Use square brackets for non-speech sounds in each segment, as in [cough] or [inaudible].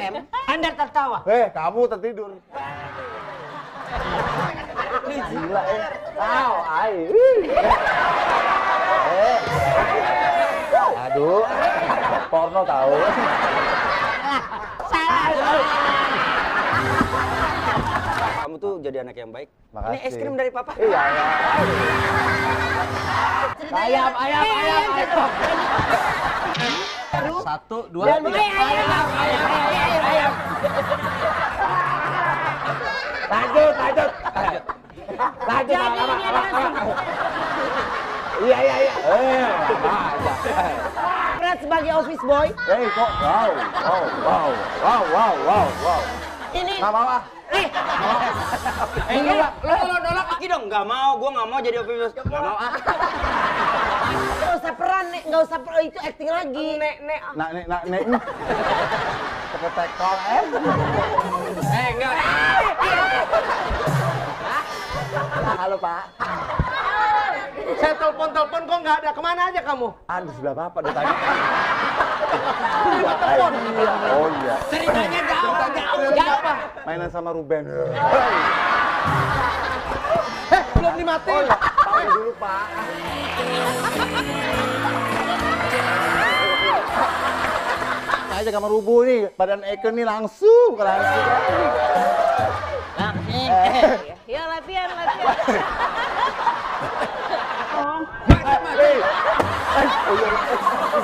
FM, Anda tertawa. Eh, kamu tertidur. Gila eh. Tahu, ai. Eh. Aduh. Porno tahu. Kamu tuh jadi anak yang baik. Makasih. Ini es krim dari papa. Iya, iya. Ayam, ayam, ayam, ayam. Satu, dua, Dan tiga. ayam, ayam, ayam, ayam, ayam. Lanjut, lanjut. Lanjut. Lanjut, lama, lama, lama. Iya, iya, iya. Eh. Eh. Berat sebagai office boy, Eh, kok wow, wow, wow, wow, wow, wow, wow. ini Nggak mau ah. eh Eh, enggak, lo lo nolak lagi dong. Nggak mau, gua nggak mau jadi office boy. Nggak mau ah. Usah peran, Nek. Nggak usah peran, itu acting lagi. Nek, nek. Nak, nek, nak, nek. Pakai tekol, eh. Eh, enggak. Halo, Pak. Saya telepon-telepon kok nggak ada. Ke mana aja kamu? Ah, di sebelah Bapak dia tanya. Oh iya. Ceritanya jauh, jauh, jauh. Mainan sama Ruben. Eh, belum dimatiin. Tahu dulu, Pak. Nah, aja kamar rubuh nih, badan Eke nih langsung ke langsung. Ya latihan, latihan.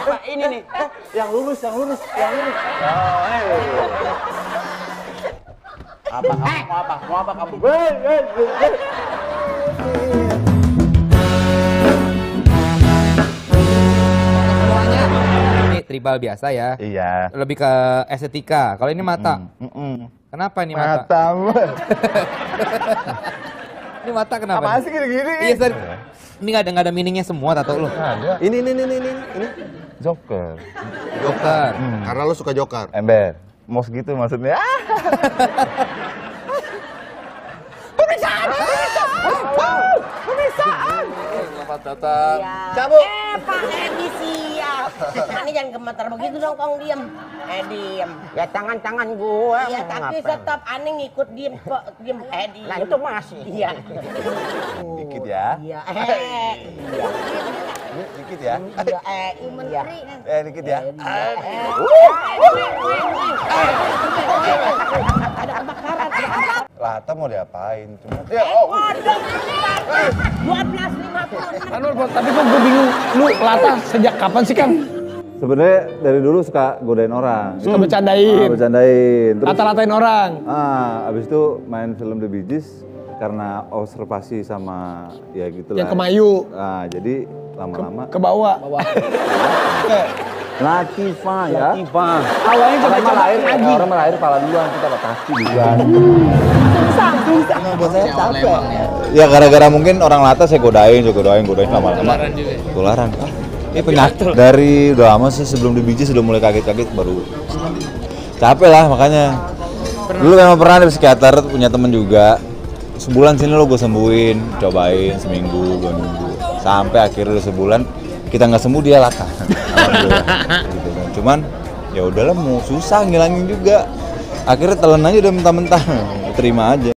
Pak, ini nih. Yang lulus, yang lulus, yang lulus. Oh, eh. Apa kamu mau apa? Mau apa kamu? Tribal biasa ya Iya. lebih ke estetika kalau ini mata Mm-mm. kenapa ini mata Matamu. [laughs] ini mata kenapa nih? sih gini-gini? iya Sar. ini nggak ada nggak ada meaningnya semua tato lu Ada. Ini, ini, ini, ini, ini. Joker. Joker Karena lu suka joker. Ember. Mos gitu maksudnya. [laughs] Selamat datang Cabut. Eh, Pak Edi siap. Ini jangan gemetar begitu dong, Kong diem. Eh, diem. Ya tangan-tangan gue. Ya, tapi tetap aneh ngikut diem kok, diem. Eh, diem. Nah, itu masih. Iya. Dikit ya. Iya. Eh, iya. Dikit ya. Iya, eh, iya. Eh, dikit ya. Ada Lata mau diapain? Cuma ya, oh. Dua belas lima puluh. Tapi kok gue bingung. Lu Lata sejak kapan sih, Kang? Sebenarnya dari dulu suka godain orang. Suka bercandain. Ah, bercandain. Terus Lata-latain orang. ah, abis itu main film The Bee Gees karena observasi sama ya gitu lah. Yang kemayu. Ah, jadi lama-lama Ke bawah. [laughs] Latifah ya. Latifah. Awalnya Orang mah coba-coba lahir, lagi. orang mah lahir kepala duluan, kita kaki duluan. buat saya capek. Ya gara-gara mungkin orang lata saya godain, saya godain, godain lama-lama. Tularan juga. Tularan. Ah, ini penyakit. Dari udah lama sih sebelum di biji sudah mulai kaget-kaget baru capek lah makanya. Dulu memang pernah di psikiater punya temen juga. Sebulan sini lo gue sembuhin, cobain seminggu, dua minggu, sampai akhirnya udah sebulan kita nggak sembuh dia. Alhamdulillah. gitu kan. Cuman ya udahlah mau susah ngilangin juga. Akhirnya telan aja udah mentah-mentah, terima aja.